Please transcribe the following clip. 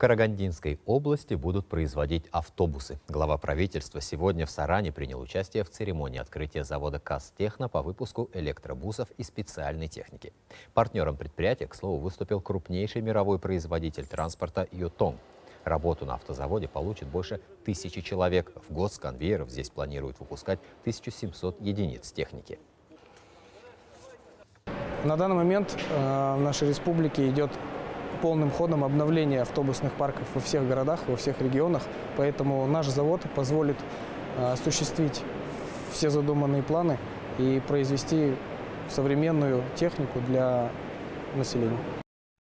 Карагандинской области будут производить автобусы. Глава правительства сегодня в Саране принял участие в церемонии открытия завода «Кастехно» по выпуску электробусов и специальной техники. Партнером предприятия, к слову, выступил крупнейший мировой производитель транспорта «Ютонг». Работу на автозаводе получит больше тысячи человек. В год с конвейеров здесь планируют выпускать 1700 единиц техники. На данный момент э, в нашей республике идет полным ходом обновление автобусных парков во всех городах, во всех регионах. Поэтому наш завод позволит э, осуществить все задуманные планы и произвести современную технику для населения.